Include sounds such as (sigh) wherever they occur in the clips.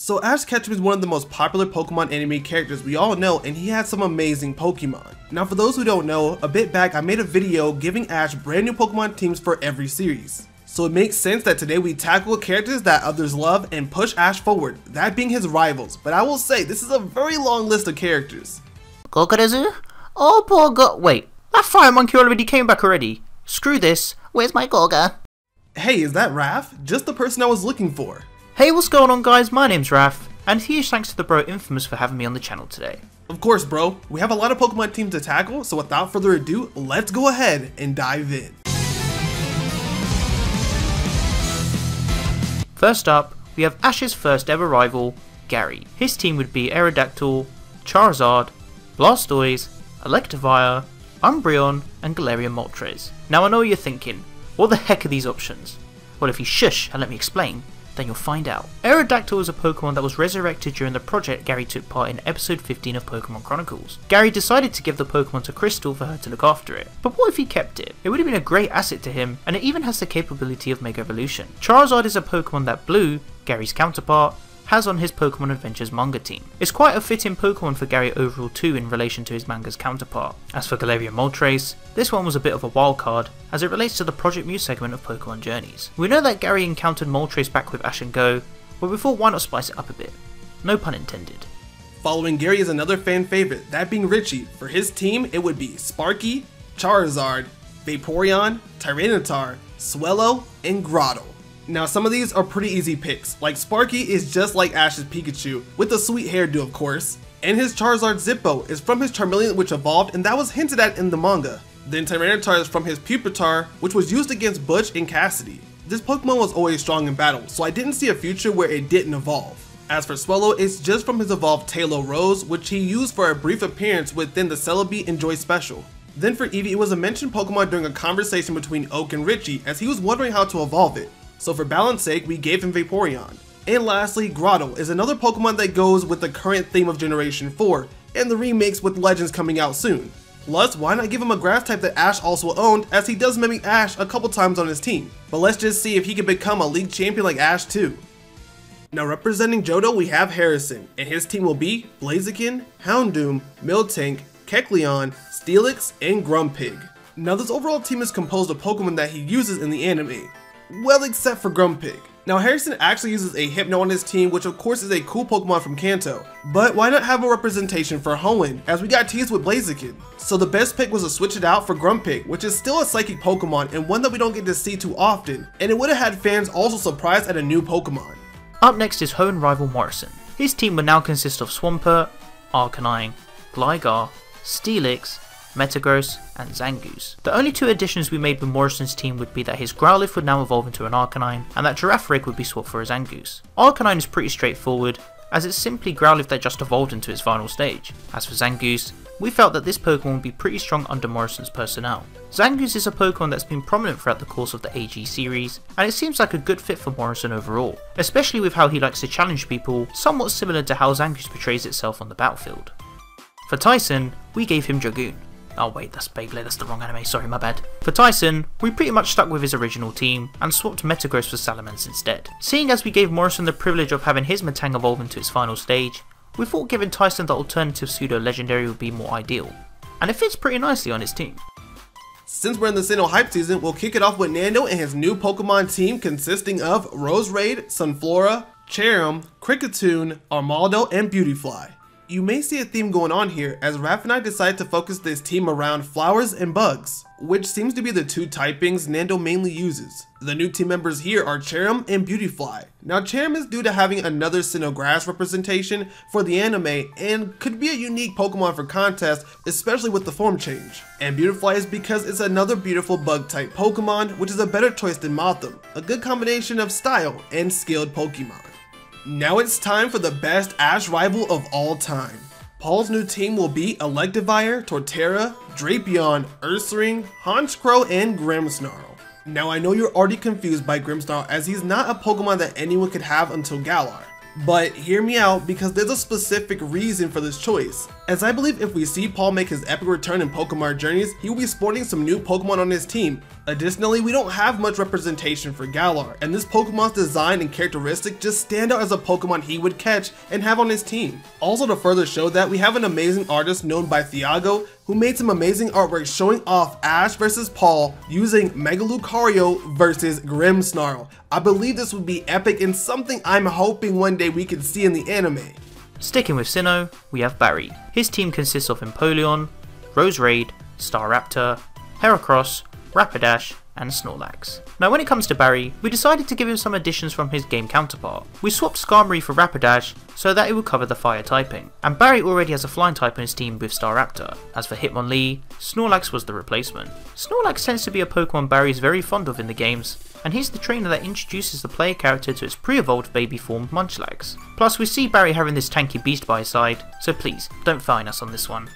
So Ash Ketchum is one of the most popular Pokemon anime characters we all know and he has some amazing Pokemon. Now for those who don't know, a bit back I made a video giving Ash brand new Pokemon teams for every series. So it makes sense that today we tackle characters that others love and push Ash forward, that being his rivals, but I will say this is a very long list of characters. Gogorezu? Oh, poor Go- Wait, that fire monkey already came back already. Screw this. Where's my Goga? Hey, is that Raph? Just the person I was looking for. Hey, what's going on guys? My name's Raph, and huge thanks to the bro Infamous for having me on the channel today. Of course, bro. We have a lot of Pokemon teams to tackle, so without further ado, let's go ahead and dive in. First up, we have Ash's first ever rival, Gary. His team would be Aerodactyl, Charizard, Blastoise, Electivire, Umbreon, and Galarian Moltres. Now I know what you're thinking, what the heck are these options? Well if you shush and let me explain, then you'll find out. Aerodactyl is a Pokemon that was resurrected during the project Gary took part in episode 15 of Pokemon Chronicles. Gary decided to give the Pokemon to Crystal for her to look after it, but what if he kept it? It would have been a great asset to him, and it even has the capability of Mega Evolution. Charizard is a Pokemon that Blue, Gary's counterpart, has on his Pokemon Adventures manga team. It's quite a fitting Pokemon for Gary overall too in relation to his manga's counterpart. As for Galarian Moltres, this one was a bit of a wild card as it relates to the Project Mew segment of Pokemon Journeys. We know that Gary encountered Moltres back with Ash and Goh, but we thought why not spice it up a bit. No pun intended. Following Gary is another fan favorite, that being Ritchie. For his team, it would be Sparky, Charizard, Vaporeon, Tyranitar, Swellow, and Grotle. Now some of these are pretty easy picks, like Sparky is just like Ash's Pikachu, with a sweet hairdo of course, and his Charizard Zippo is from his Charmeleon which evolved and that was hinted at in the manga. Then Tyranitar is from his Pupitar, which was used against Butch and Cassidy. This Pokemon was always strong in battle, so I didn't see a future where it didn't evolve. As for Swellow, it's just from his evolved Taillow Rose, which he used for a brief appearance within the Celebi Enjoy special. Then for Eevee, it was a mentioned Pokemon during a conversation between Oak and Ritchie as he was wondering how to evolve it so for balance sake, we gave him Vaporeon. And lastly, Grotle is another Pokemon that goes with the current theme of Generation 4, and the remakes with Legends coming out soon. Plus, why not give him a grass type that Ash also owned, as he does mimic Ash a couple times on his team. But let's just see if he can become a league champion like Ash too. Now representing Johto, we have Harrison, and his team will be Blaziken, Houndoom, Miltank, Kecleon, Steelix, and Grumpig. Now this overall team is composed of Pokemon that he uses in the anime, well, except for Grumpig. Now Harrison actually uses a Hypno on his team, which of course is a cool Pokemon from Kanto. But why not have a representation for Hoenn, as we got teased with Blaziken? So the best pick was to switch it out for Grumpig, which is still a Psychic Pokemon and one that we don't get to see too often, and it would have had fans also surprised at a new Pokemon. Up next is Hoenn rival Morrison. His team would now consist of Swampert, Arcanine, Gligar, Steelix, Metagross, and Zangoose. The only two additions we made with Morrison's team would be that his Growlithe would now evolve into an Arcanine, and that Girafarig would be swapped for a Zangoose. Arcanine is pretty straightforward, as it's simply Growlithe that just evolved into its final stage. As for Zangoose, we felt that this Pokemon would be pretty strong under Morrison's personnel. Zangoose is a Pokemon that's been prominent throughout the course of the AG series, and it seems like a good fit for Morrison overall, especially with how he likes to challenge people, somewhat similar to how Zangoose portrays itself on the battlefield. For Tyson, we gave him Dragoon. Oh wait, that's Beyblade, that's the wrong anime, sorry, my bad. For Tyson, we pretty much stuck with his original team and swapped Metagross for Salamence instead. Seeing as we gave Morrison the privilege of having his Metang evolve into its final stage, we thought giving Tyson the alternative pseudo legendary would be more ideal, and it fits pretty nicely on his team. Since we're in the Sinnoh hype season, we'll kick it off with Nando and his new Pokemon team consisting of Roserade, Sunflora, Cherrim, Kricketune, Armaldo, and Beautyfly. You may see a theme going on here as Raph and I decide to focus this team around flowers and bugs, which seems to be the two typings Nando mainly uses. The new team members here are Cherrim and Beautyfly. Now Cherrim is due to having another Sinnoh Grass representation for the anime and could be a unique Pokemon for contest, especially with the form change. And Beautyfly is because it's another beautiful bug type Pokemon, which is a better choice than Mothim, a good combination of style and skilled Pokemon. Now it's time for the best Ash rival of all time. Paul's new team will be Electivire, Torterra, Drapion, Ursaring, Honchkrow, and Grimmsnarl. Now I know you're already confused by Grimmsnarl as he's not a Pokemon that anyone could have until Galar. But hear me out because there's a specific reason for this choice. As I believe if we see Paul make his epic return in Pokemon Journeys, he will be sporting some new Pokemon on his team, Additionally, we don't have much representation for Galar, and this Pokemon's design and characteristic just stand out as a Pokemon he would catch and have on his team. Also to further show that, we have an amazing artist known by Thiago who made some amazing artwork showing off Ash versus Paul using Mega Lucario versus Grimmsnarl. I believe this would be epic and something I'm hoping one day we can see in the anime. Sticking with Sinnoh, we have Barry. His team consists of Empoleon, Roserade, Staraptor, Heracross, Rapidash, and Snorlax. Now when it comes to Barry, we decided to give him some additions from his game counterpart. We swapped Skarmory for Rapidash so that it would cover the fire typing, and Barry already has a flying type in his team with Staraptor. As for Hitmonlee, Snorlax was the replacement. Snorlax tends to be a Pokemon Barry is very fond of in the games, and he's the trainer that introduces the player character to its pre-evolved baby form Munchlax. Plus we see Barry having this tanky beast by his side, so please, don't fine us on this one.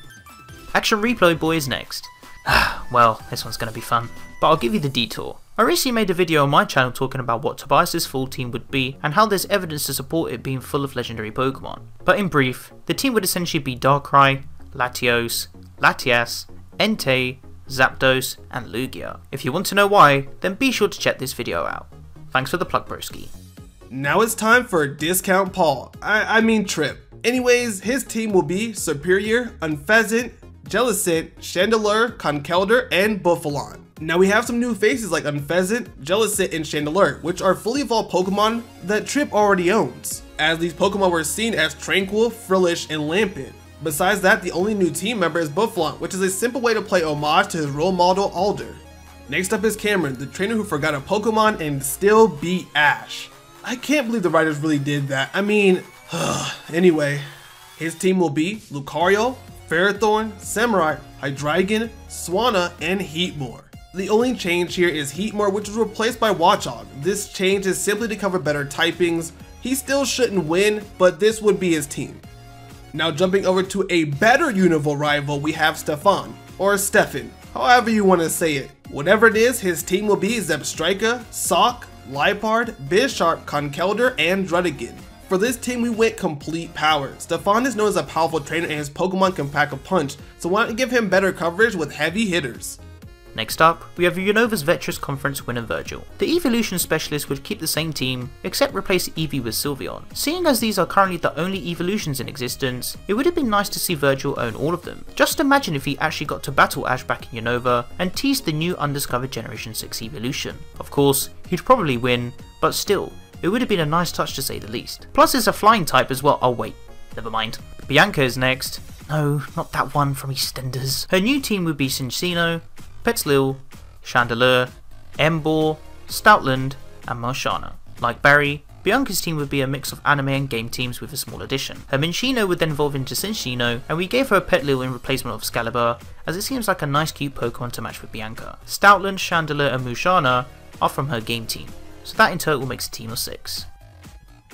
Action Replay Boy is next. (sighs) well, this one's going to be fun, but I'll give you the detour. I recently made a video on my channel talking about what Tobias' full team would be and how there's evidence to support it being full of legendary Pokemon. But in brief, the team would essentially be Darkrai, Latios, Latias, Entei, Zapdos, and Lugia. If you want to know why, then be sure to check this video out. Thanks for the plug broski. Now it's time for Discount Paul. I, I mean Trip. Anyways, his team will be Serperior, Unfezant, Jellicent, Chandelure, Conkeldurr, and Bouffalant. Now we have some new faces like Unfezant, Jellicent, and Chandelure, which are fully evolved Pokemon that Trip already owns, as these Pokemon were seen as Tranquil, Frillish, and Lampent. Besides that, the only new team member is Bouffalant, which is a simple way to play homage to his role model Alder. Next up is Cameron, the trainer who forgot a Pokemon and still beat Ash. I can't believe the writers really did that. I mean, (sighs) anyway, his team will be Lucario, Ferrothorn, Samurott, Hydreigon, Swanna, and Heatmor. The only change here is Heatmor which was replaced by Watchog. This change is simply to cover better typings. He still shouldn't win, but this would be his team. Now jumping over to a better Unova rival, we have Stefan, or Stefan, however you want to say it. Whatever it is, his team will be Zebstrika, Sawk, Liepard, Bisharp, Conkeldurr, and Druddigon. For this team, we went complete power. Stefan is known as a powerful trainer and his Pokemon can pack a punch, so why not give him better coverage with heavy hitters? Next up, we have Unova's Vertress Conference winner Virgil. The Evolution Specialist would keep the same team, except replace Eevee with Sylveon. Seeing as these are currently the only evolutions in existence, it would have been nice to see Virgil own all of them. Just imagine if he actually got to battle Ash back in Unova and teased the new undiscovered Generation 6 evolution. Of course, he'd probably win, but still, it would have been a nice touch to say the least. Plus it's a flying type as well, oh wait, never mind. Bianca is next. No, not that one from EastEnders. Her new team would be Cinccino, Petilil, Chandelure, Emboar, Stoutland, and Musharna. Like Barry, Bianca's team would be a mix of anime and game teams with a small addition. Her Minccino would then evolve into Cinccino, and we gave her a Petilil in replacement of Escavalier, as it seems like a nice cute Pokemon to match with Bianca. Stoutland, Chandelure, and Musharna are from her game team, so that in total makes a team of 6.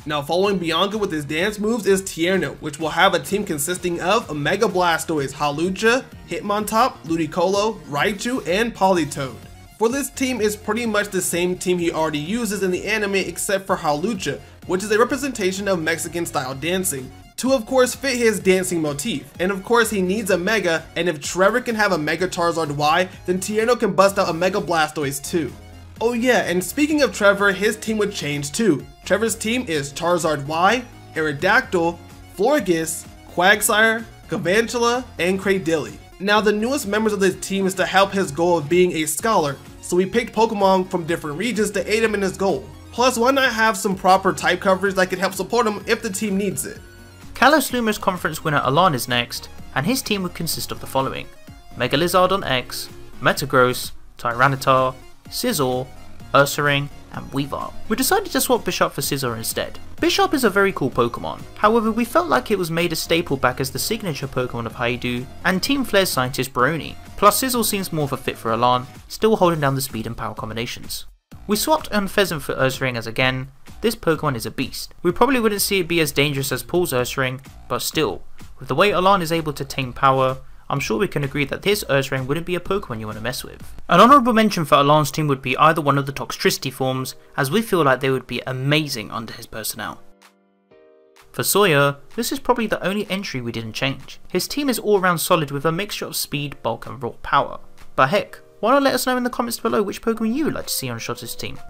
Now following Bianca with his dance moves is Tierno, which will have a team consisting of Mega Blastoise, Hawlucha, Hitmontop, Ludicolo, Raichu, and Politoed. For this team is pretty much the same team he already uses in the anime except for Hawlucha, which is a representation of Mexican style dancing, to of course fit his dancing motif. And of course he needs a Mega, and if Trevor can have a Mega Charizard Y, then Tierno can bust out a Mega Blastoise too. Oh yeah, and speaking of Trevor, his team would change too. Trevor's team is Charizard Y, Aerodactyl, Florges, Quagsire, Galvantula, and Cradily. Now the newest members of this team is to help his goal of being a scholar, so we picked Pokemon from different regions to aid him in his goal. Plus why not have some proper type coverage that could help support him if the team needs it. Kalos Lumiose Conference winner Alain is next, and his team would consist of the following. Mega Lizard on X, Metagross, Tyranitar, Scizor, Ursaring, and Weavile. We decided to swap Bisharp for Scizor instead. Bisharp is a very cool Pokemon, however we felt like it was made a staple back as the signature Pokemon of Haidu and Team Flare's scientist Bryony, plus Scizor seems more of a fit for Alain, still holding down the speed and power combinations. We swapped Unfezant for Ursaring as again, this Pokemon is a beast. We probably wouldn't see it be as dangerous as Paul's Ursaring, but still, with the way Alain is able to tame power, I'm sure we can agree that this Ursaring wouldn't be a Pokemon you want to mess with. An honourable mention for Alain's team would be either one of the Toxtricity forms, as we feel like they would be amazing under his personnel. For Sawyer, this is probably the only entry we didn't change. His team is all round solid with a mixture of speed, bulk and raw power. But heck, Why not let us know in the comments below which Pokemon you would like to see on Shotter's team.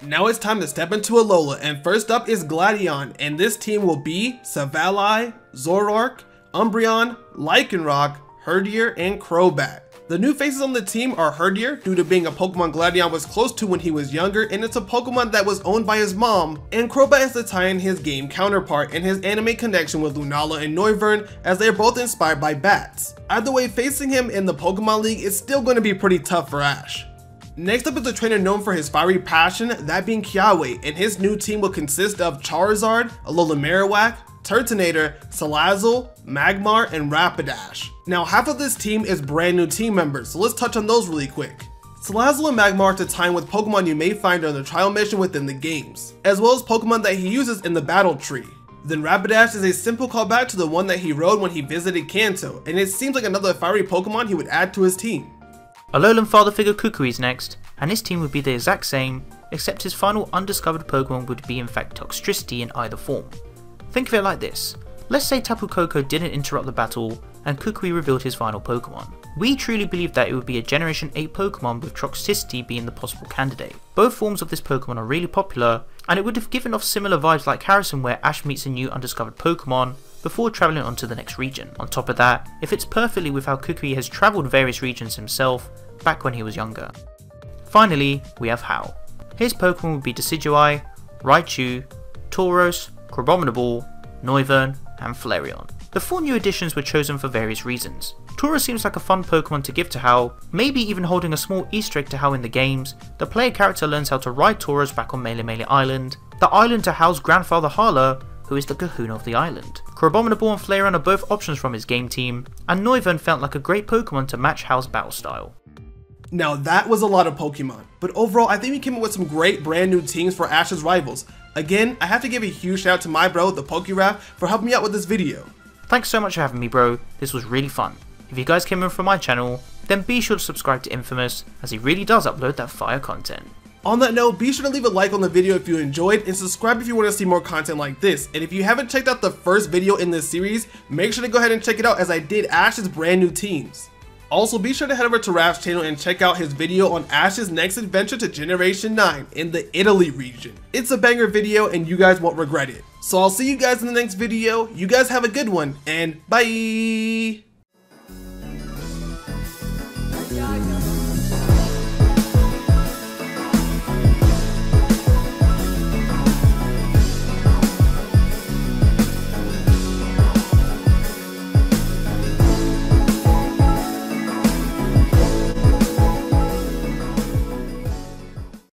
Now it's time to step into Alola, and first up is Gladion, and this team will be Silvally, Zoroark, Umbreon, Lycanroc, Herdier, and Crobat. The new faces on the team are Herdier, due to being a Pokemon Gladion was close to when he was younger, and it's a Pokemon that was owned by his mom, and Crobat is the tie-in his game counterpart and his anime connection with Lunala and Noivern, as they are both inspired by bats. Either way, facing him in the Pokemon League is still going to be pretty tough for Ash. Next up is a trainer known for his fiery passion, that being Kiawe, and his new team will consist of Charizard, Alola Marowak, Turtonator, Salazzle, Magmar, and Rapidash. Now half of this team is brand new team members, so let's touch on those really quick. Salazzle and Magmar are to in with Pokemon you may find on the trial mission within the games, as well as Pokemon that he uses in the battle tree. Then Rapidash is a simple callback to the one that he rode when he visited Kanto, and it seems like another fiery Pokemon he would add to his team. Alolan father figure Kukui is next, and his team would be the exact same, except his final undiscovered Pokemon would be in fact Toxtricity in either form. Think of it like this. Let's say Tapu Koko didn't interrupt the battle and Kukui revealed his final Pokemon. We truly believe that it would be a Generation 8 Pokemon with Toxtricity being the possible candidate. Both forms of this Pokemon are really popular and it would have given off similar vibes like Harrison where Ash meets a new undiscovered Pokemon before travelling on to the next region. On top of that, it fits perfectly with how Kukui has travelled various regions himself back when he was younger. Finally, we have Hau. His Pokemon would be Decidueye, Raichu, Tauros, Crabominable, Noivern, and Flareon. The four new additions were chosen for various reasons. Tauros seems like a fun Pokemon to give to Hau, maybe even holding a small easter egg to Hau in the games. The player character learns how to ride Tauros back on Melemele Island, the island to Hau's grandfather Hala, who is the kahuna of the island. Crabominable and Flareon are both options from his game team, and Noivern felt like a great Pokemon to match Hau's battle style. Now that was a lot of Pokemon, but overall I think we came up with some great brand new teams for Ash's rivals. Again, I have to give a huge shout out to my bro, the PokeRaf, for helping me out with this video. Thanks so much for having me bro, this was really fun. If you guys came in from my channel, then be sure to subscribe to Infamous, as he really does upload that fire content. On that note, be sure to leave a like on the video if you enjoyed, and subscribe if you want to see more content like this. And if you haven't checked out the first video in this series, make sure to go ahead and check it out as I did Ash's brand new teams. Also, be sure to head over to Raf's channel and check out his video on Ash's next adventure to Generation 9 in the Italy region. It's a banger video and you guys won't regret it. So I'll see you guys in the next video, you guys have a good one, and bye!